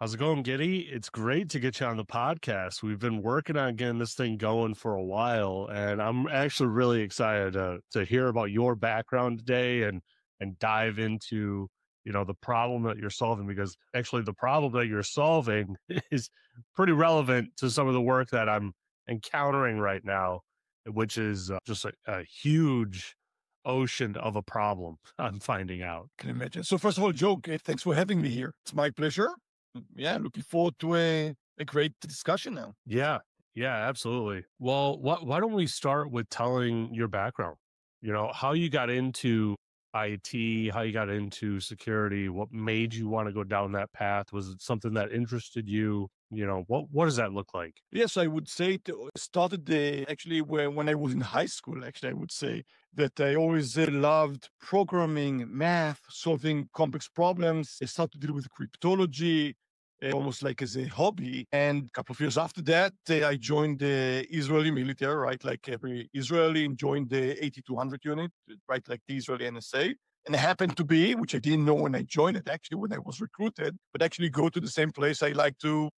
How's it going, Gidi? It's great to get you on the podcast. We've been working on getting this thing going for a while, and I'm actually really excited to to hear about your background today and and dive into you know the problem that you're solving because actually the problem that you're solving is pretty relevant to some of the work that I'm encountering right now, which is uh, just a, a huge ocean of a problem I'm finding out. Can imagine. So first of all, Joe, thanks for having me here. It's my pleasure. Yeah, looking forward to a, a great discussion now. Yeah, yeah, absolutely. Well, wh- why don't we start with telling your background? You know, how you got into IT, how you got into security, what made you want to go down that path? Was it something that interested you? You know, what what does that look like? Yes, I would say it started the, actually when, when I was in high school. Actually, I would say that I always uh, loved programming, math, solving complex problems. I started to deal with cryptology, uh, Eh, almost like as a hobby. And a couple of years after that, uh, I joined the Israeli military, right? Like every Israeli, joined the 8200 unit, right? Like the Israeli NSA. And it happened to be, which I didn't know when I joined it, actually, when I was recruited, but actually go to the same place I like to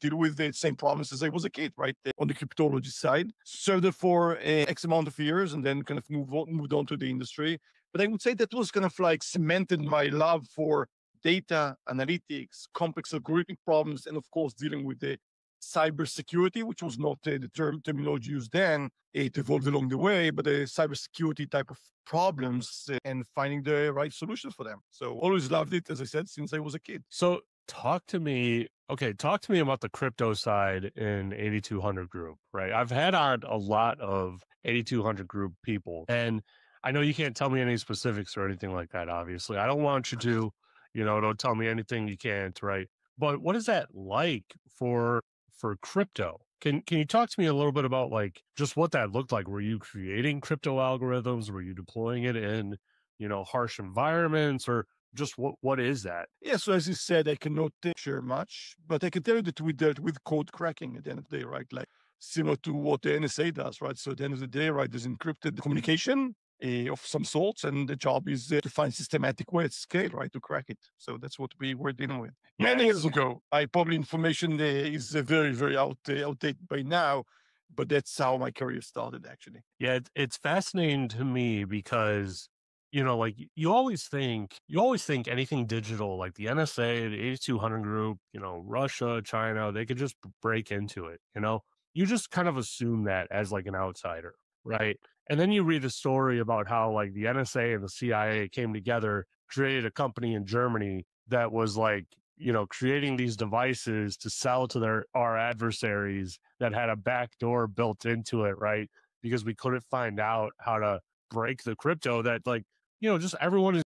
deal with the same problems as I was a kid, right? Eh, on the cryptology side. Served there for X amount of years and then kind of moved on, moved on to the industry. But I would say that was kind of like cemented my love for data analytics, complex algorithmic problems, and of course, dealing with the cybersecurity, which was not uh, the term terminology used then. It evolved along the way, but the cybersecurity type of problems uh, and finding the right solution for them. So always loved it, as I said, since I was a kid. So talk to me. Okay, talk to me about the crypto side in 8200 group, right? I've had on a lot of 8200 group people and I know you can't tell me any specifics or anything like that, obviously. I don't want you to you know don't tell me anything you can't right? But what is that like for for crypto? Can can you talk to me a little bit about like just what that looked like? Were you creating crypto algorithms? Were you deploying it in you know harsh environments? Or just what what is that? Yeah so as you said i cannot share much but i can tell you that we dealt with code cracking at the end of the day right? Like similar to what the nsa does right? So at the end of the day right there's encrypted communication uh, of some sorts, and the job is uh, to find systematic ways, scale, right, to crack it. So that's what we were dealing with many years ago. I probably information uh, is very, very out, outdated by now, but that's how my career started, actually. Yeah, it's fascinating to me because you know, like you always think, you always think anything digital, like the NSA, the 8200 group, you know, Russia, China, they could just break into it. You know, you just kind of assume that as like an outsider, right? And then you read the story about how like the NSA and the CIA came together, created a company in Germany that was like, you know, creating these devices to sell to their our adversaries that had a back door built into it, right? Because we couldn't find out how to break the crypto that like, you know, just everyone is